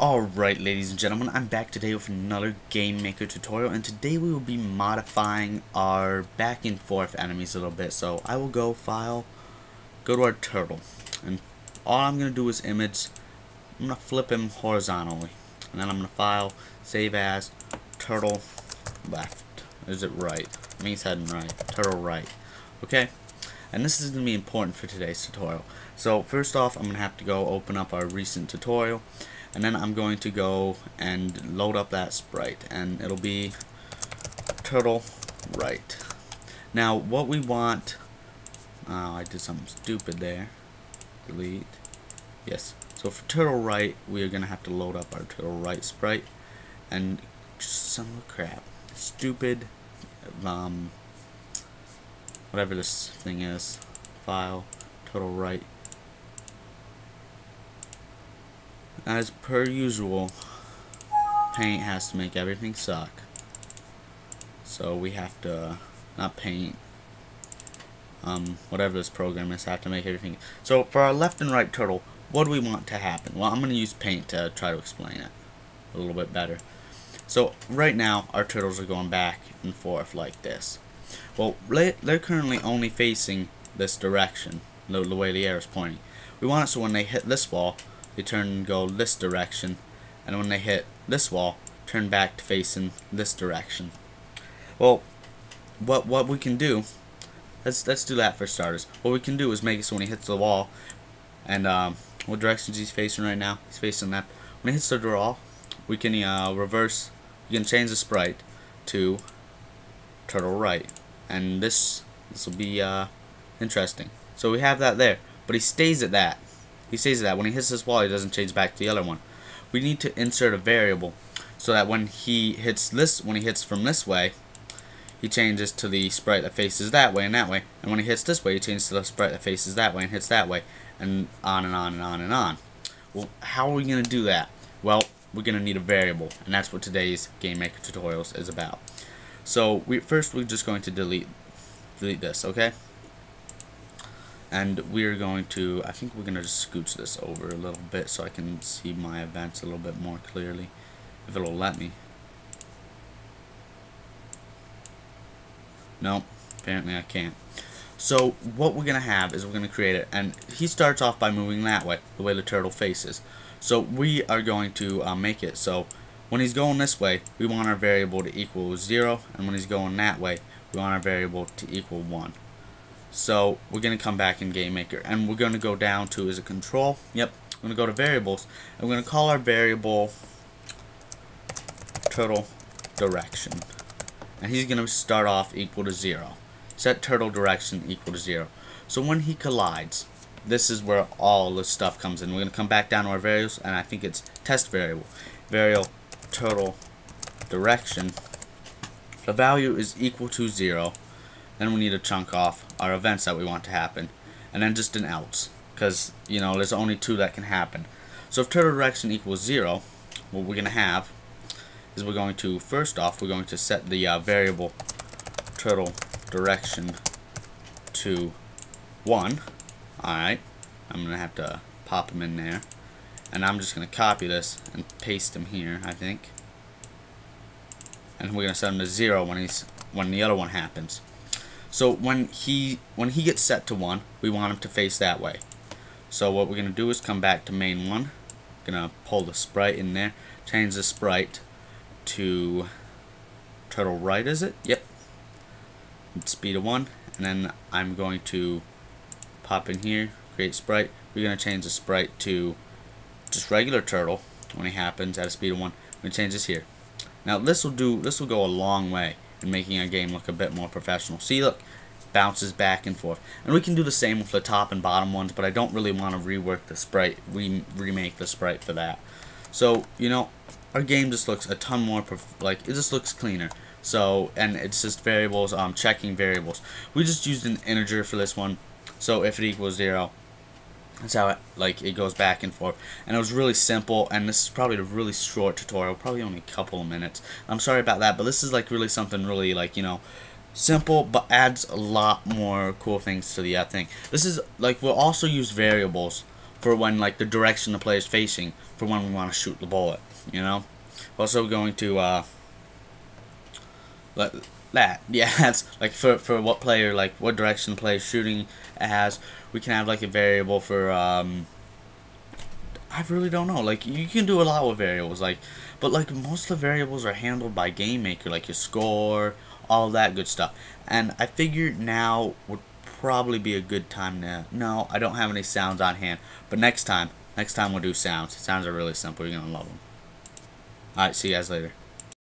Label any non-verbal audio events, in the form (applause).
Alright ladies and gentlemen, I'm back today with another Game Maker tutorial and today we will be modifying our back and forth enemies a little bit. So I will go file, go to our turtle and all I'm going to do is image, I'm going to flip him horizontally and then I'm going to file, save as, turtle left. Is it right? I mean it's heading right. Turtle right. Okay? And this is going to be important for today's tutorial. So first off, I'm going to have to go open up our recent tutorial and then I'm going to go and load up that sprite and it'll be turtle right. Now what we want oh I did something stupid there. Delete. Yes. So for turtle right we are gonna have to load up our turtle right sprite. And some crap. Stupid um whatever this thing is. File turtle right As per usual, paint has to make everything suck. So we have to, not paint, um, whatever this program is, have to make everything. So for our left and right turtle, what do we want to happen? Well, I'm going to use paint to try to explain it a little bit better. So right now, our turtles are going back and forth like this. Well, they're currently only facing this direction, the, way the air is pointing. We want it so when they hit this wall, they turn and go this direction. And when they hit this wall turn back to facing this direction. Well what what we can do let's let's do that for starters. What we can do is make it so when he hits the wall and um, what direction is he facing right now he's facing that. When he hits the wall we can uh, reverse we can change the sprite to turtle right. And this this will be uh, interesting. So we have that there but he stays at that he says that when he hits this wall, he doesn't change back to the other one. We need to insert a variable so that when he hits this, when he hits from this way, he changes to the sprite that faces that way and that way. And when he hits this way, he changes to the sprite that faces that way and hits that way. And on and on and on and on. Well, how are we going to do that? Well, we're going to need a variable. And that's what today's Game Maker tutorials is about. So, we first we're just going to delete delete this, okay? And we're going to I think we're gonna just scooch this over a little bit so I can see my events a little bit more clearly if it'll let me. No apparently I can't. So what we're gonna have is we're gonna create it and he starts off by moving that way the way the turtle faces so we are going to uh, make it so when he's going this way we want our variable to equal 0 and when he's going that way we want our variable to equal 1 so we're going to come back in GameMaker and we're going to go down to is a control. Yep, I'm going to go to variables. I'm going to call our variable turtle direction. And he's going to start off equal to 0. Set turtle direction equal to 0. So when he collides, this is where all the stuff comes in. We're going to come back down to our variables and I think it's test variable. Variable turtle direction. The value is equal to 0 then we need to chunk off our events that we want to happen. And then just an else. Because, you know, there's only two that can happen. So if turtle direction equals 0, what we're going to have is we're going to, first off, we're going to set the uh, variable turtle direction to 1. Alright. I'm going to have to pop them in there. And I'm just going to copy this and paste them here, I think. And we're going to set them to 0 when, he's, when the other one happens. So when he when he gets set to 1, we want him to face that way. So what we're going to do is come back to main 1. Going to pull the sprite in there. Change the sprite to turtle right, is it? Yep. Speed of 1. And then I'm going to pop in here, create sprite. We're going to change the sprite to just regular turtle when it happens at a speed of 1. We're going to change this here. Now this will do this will go a long way and making our game look a bit more professional. See, look, bounces back and forth. And we can do the same with the top and bottom ones, but I don't really want to rework the sprite, re remake the sprite for that. So, you know, our game just looks a ton more, like, it just looks cleaner. So, and it's just variables, um, checking variables. We just used an integer for this one. So if it equals 0, that's how it, like it goes back and forth. And it was really simple, and this is probably a really short tutorial, probably only a couple of minutes. I'm sorry about that, but this is like really something really like, you know, simple, but adds a lot more cool things to the uh, thing. This is, like, we'll also use variables for when like the direction the player is facing for when we want to shoot the bullet. You know. Also going to uh, let that. (laughs) Yeah that's like for for what player like what direction player shooting has we can have like a variable for um I really don't know. Like you can do a lot with variables like but like most of the variables are handled by game maker like your score all that good stuff. And I figured now would probably be a good time to no I don't have any sounds on hand but next time next time we'll do sounds. Sounds are really simple you're gonna love them alright see you guys later